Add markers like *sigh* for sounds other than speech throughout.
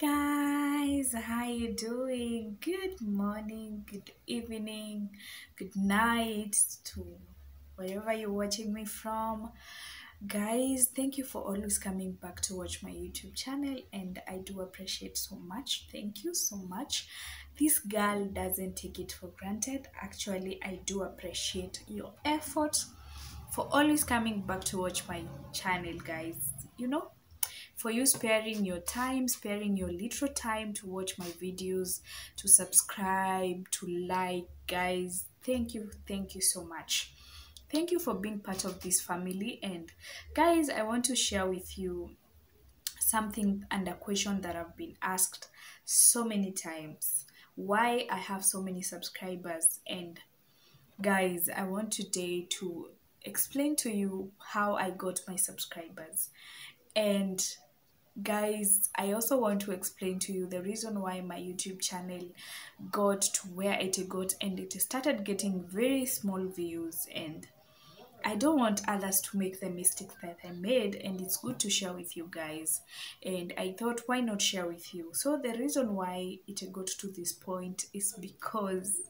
guys, how you doing? Good morning, good evening, good night to wherever you're watching me from. Guys, thank you for always coming back to watch my YouTube channel and I do appreciate so much. Thank you so much. This girl doesn't take it for granted. Actually, I do appreciate your effort for always coming back to watch my channel, guys. You know, for you sparing your time, sparing your little time to watch my videos, to subscribe, to like, guys. Thank you, thank you so much. Thank you for being part of this family. And guys, I want to share with you something and a question that I've been asked so many times. Why I have so many subscribers and guys, I want today to explain to you how I got my subscribers. And guys, I also want to explain to you the reason why my YouTube channel got to where it got and it started getting very small views and I don't want others to make the mistakes that I made, and it's good to share with you guys. And I thought, why not share with you? So, the reason why it got to this point is because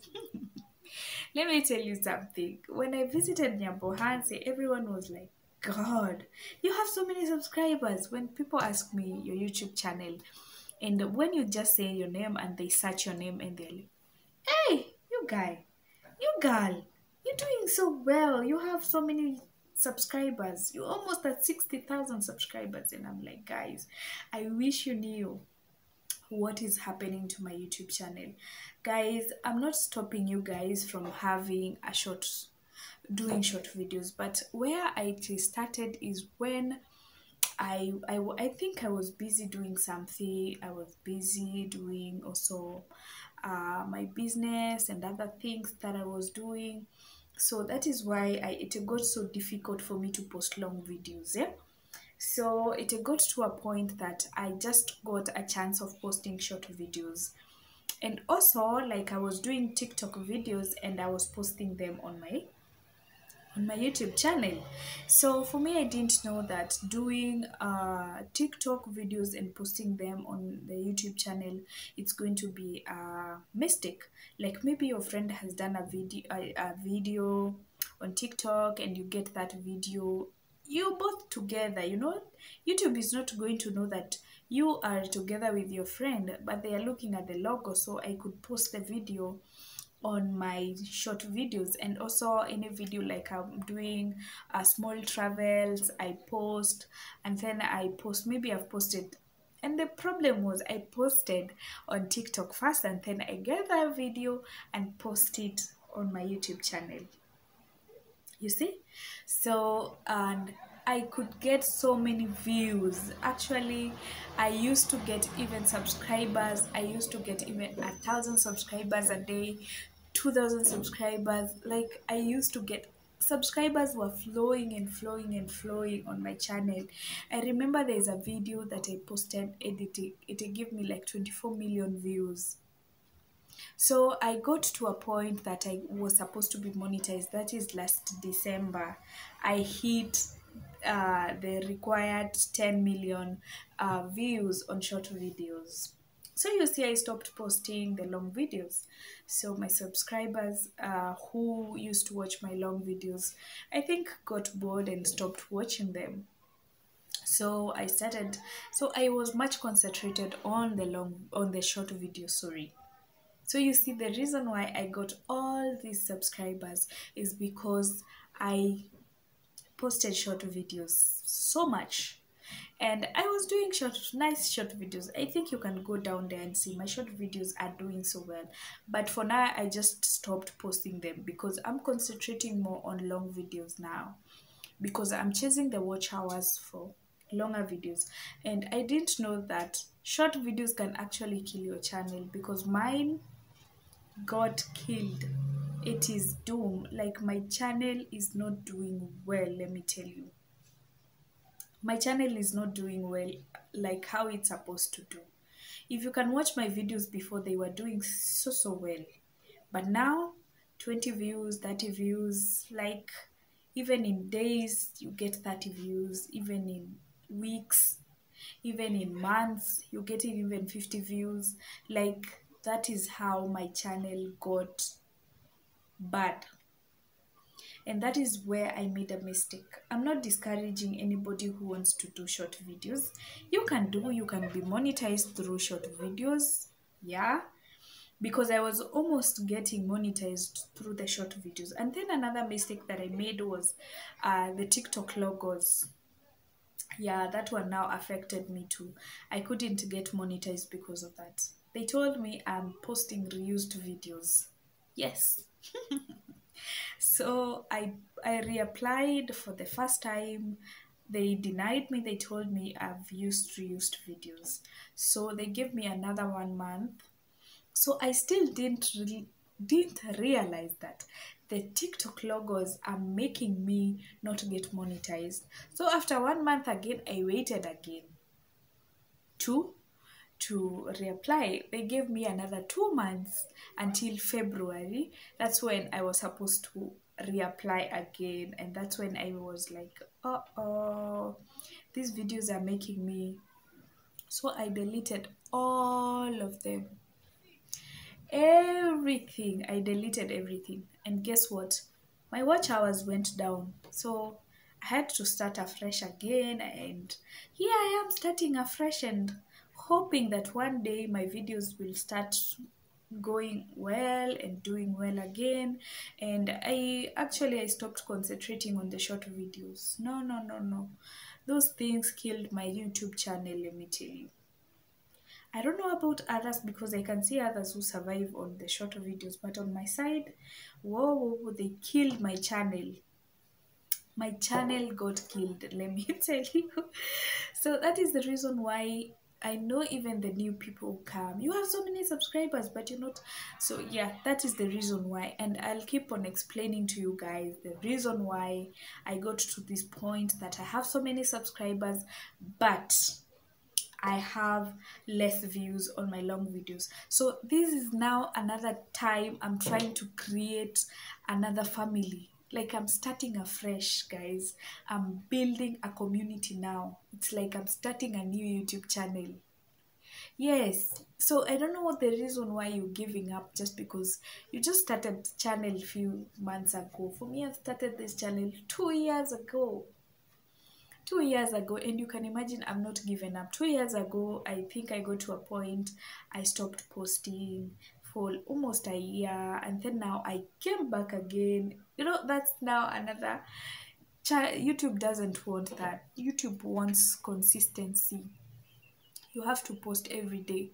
*laughs* let me tell you something. When I visited Nyambohanse, everyone was like, God, you have so many subscribers. When people ask me your YouTube channel, and when you just say your name and they search your name and they're like, hey, you guy, you girl, you're doing so well. You have so many subscribers. You're almost at 60,000 subscribers. And I'm like, guys, I wish you knew what is happening to my YouTube channel. Guys, I'm not stopping you guys from having a short, doing short videos, but where I started is when I, I, I think I was busy doing something. I was busy doing also uh, my business and other things that I was doing. So that is why I, it got so difficult for me to post long videos. Yeah? So it got to a point that I just got a chance of posting short videos. And also, like I was doing TikTok videos and I was posting them on my on my YouTube channel. So for me, I didn't know that doing uh, TikTok videos and posting them on the YouTube channel, it's going to be a mistake. Like maybe your friend has done a video, a, a video on TikTok, and you get that video. You both together, you know. YouTube is not going to know that you are together with your friend, but they are looking at the logo. So I could post the video on my short videos and also any video like i'm doing uh, small travels i post and then i post maybe i've posted. And the problem was i posted on tiktok first and then i get that video and post it on my youtube channel. You see? So and I could get so many views. Actually, I used to get even subscribers. I used to get even a thousand subscribers a day, 2000 subscribers. Like, I used to get subscribers were flowing and flowing and flowing on my channel. I remember there's a video that I posted editing, it gave me like 24 million views. So I got to a point that I was supposed to be monetized. That is last December. I hit uh, the required 10 million uh, views on short videos. So you see, I stopped posting the long videos. So my subscribers uh, who used to watch my long videos, I think got bored and stopped watching them. So I started, so I was much concentrated on the long, on the short video, sorry. So you see, the reason why I got all these subscribers is because I posted short videos so much. And i was doing short nice short videos. I think you can go down there and see. My short videos are doing so well. But for now i just stopped posting them because i'm concentrating more on long videos now. Because i'm chasing the watch hours for longer videos. And i didn't know that short videos can actually kill your channel because mine got killed it is doom. Like my channel is not doing well let me tell you. My channel is not doing well like how it's supposed to do. If you can watch my videos before they were doing so so well. But now 20 views 30 views like even in days you get 30 views. Even in weeks even in months you're getting even 50 views. Like that is how my channel got bad. And that is where i made a mistake. I'm not discouraging anybody who wants to do short videos. You can do you can be monetized through short videos yeah. Because i was almost getting monetized through the short videos. And then another mistake that i made was uh, the tiktok logos. Yeah that one now affected me too. I couldn't get monetized because of that they told me i'm posting reused videos. Yes. *laughs* So i i reapplied for the first time. They denied me. They told me i've used reused videos. So they gave me another one month. So i still didn't really didn't realize that the tiktok logos are making me not get monetized. So after one month again i waited again. To to reapply. They gave me another two months until february. That's when i was supposed to reapply again and that's when i was like uh oh these videos are making me so i deleted all of them. Everything. I deleted everything. And guess what? My watch hours went down. So i had to start afresh again and here i am starting afresh and hoping that one day my videos will start going well and doing well again and i actually i stopped concentrating on the short videos no no no no those things killed my youtube channel let me tell you I don't know about others because I can see others who survive on the shorter videos, but on my side, whoa, whoa, whoa, they killed my channel. My channel got killed, let me *laughs* tell you. So that is the reason why I know even the new people come. You have so many subscribers, but you're not. So, yeah, that is the reason why. And I'll keep on explaining to you guys the reason why I got to this point that I have so many subscribers, but I have less views on my long videos. So this is now another time I'm trying to create another family. Like I'm starting afresh, guys. I'm building a community now. It's like I'm starting a new YouTube channel. Yes. So I don't know what the reason why you're giving up just because you just started channel a few months ago. For me, I started this channel two years ago two years ago and you can imagine i'm not given up two years ago i think i got to a point i stopped posting for almost a year and then now i came back again. You know that's now another youtube doesn't want that. Youtube wants consistency. You have to post every day.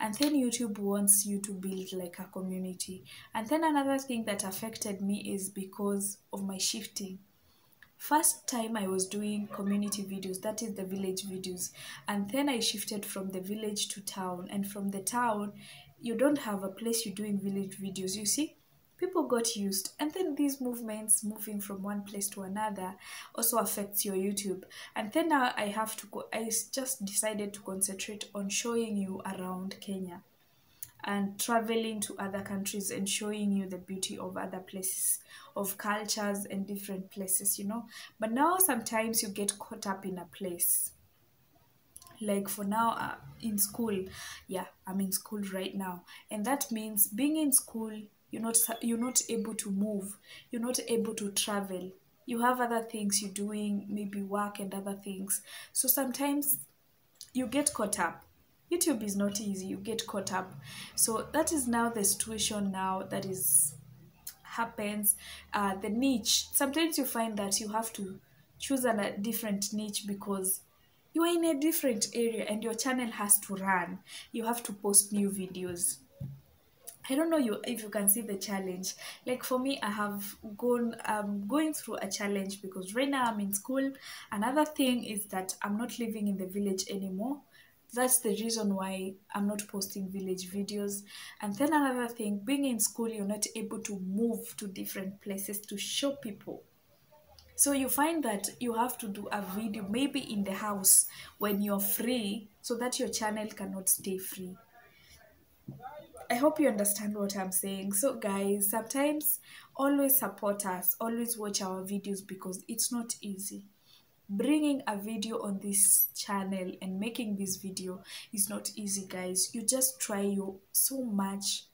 And then youtube wants you to build like a community. And then another thing that affected me is because of my shifting. First time i was doing community videos that is the village videos and then i shifted from the village to town. And from the town you don't have a place you're doing village videos you see? People got used and then these movements moving from one place to another also affects your youtube. And then now i have to go i just decided to concentrate on showing you around kenya and traveling to other countries and showing you the beauty of other places of cultures and different places you know? But now sometimes you get caught up in a place like for now uh, in school. Yeah i'm in school right now. And that means being in school you're not you're not able to move. You're not able to travel. You have other things you're doing maybe work and other things. So sometimes you get caught up. Youtube is not easy. You get caught up. So that is now the situation now that is happens. Uh, the niche. Sometimes you find that you have to choose a different niche because you are in a different area and your channel has to run. You have to post new videos. I don't know you if you can see the challenge. Like for me, I have gone um going through a challenge because right now I'm in school. Another thing is that I'm not living in the village anymore. That's the reason why i'm not posting village videos. And then another thing being in school you're not able to move to different places to show people so you find that you have to do a video maybe in the house when you're free so that your channel cannot stay free. I hope you understand what I'm saying. So, guys, sometimes always support us, always watch our videos because it's not easy. Bringing a video on this channel and making this video is not easy guys. You just try your so much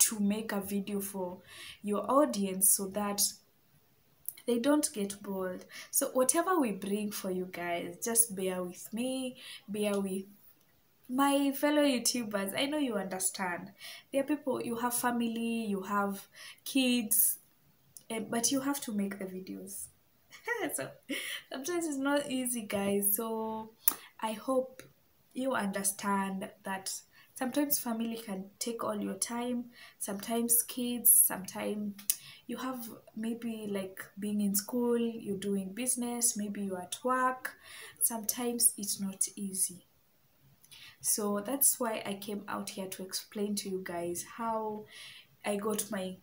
to make a video for your audience so that they don't get bored. So whatever we bring for you guys just bear with me bear with my fellow youtubers. I know you understand. There are people you have family you have kids eh, but you have to make the videos. *laughs* So sometimes it's not easy guys. So i hope you understand that sometimes family can take all your time sometimes kids sometimes you have maybe like being in school you're doing business maybe you're at work. Sometimes it's not easy. So that's why i came out here to explain to you guys how i got my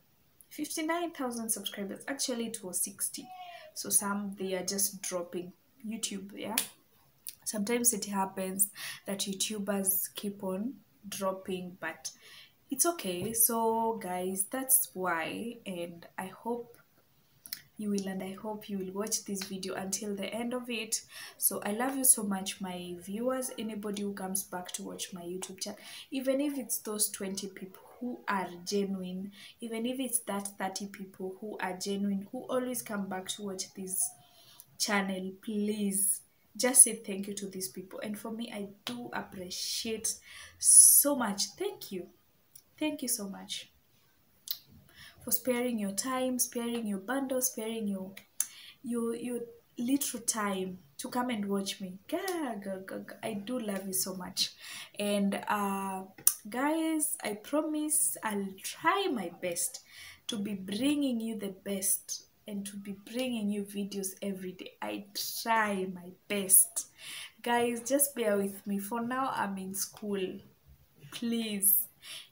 59000 subscribers. Actually it was 60 so some they are just dropping. Youtube yeah? Sometimes it happens that youtubers keep on dropping but it's okay. So guys that's why and i hope you will and i hope you will watch this video until the end of it. So i love you so much my viewers. Anybody who comes back to watch my youtube channel even if it's those 20 people who are genuine even if it's that 30 people who are genuine who always come back to watch this channel please just say thank you to these people. And for me i do appreciate so much. Thank you. Thank you so much for sparing your time sparing your bundle sparing your your your little time to come and watch me. I do love you so much. And uh guys i promise i'll try my best to be bringing you the best and to be bringing you videos every day. I try my best. Guys just bear with me. For now i'm in school. Please.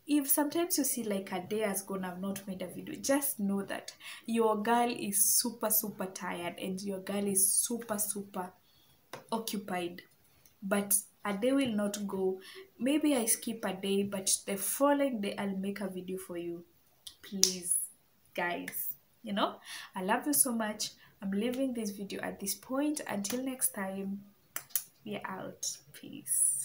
If sometimes you see like a day has gone i've not made a video just know that your girl is super super tired and your girl is super super occupied. But a day will not go. Maybe i skip a day but the following day i'll make a video for you. Please guys you know? I love you so much. I'm leaving this video at this point. Until next time we are out. Peace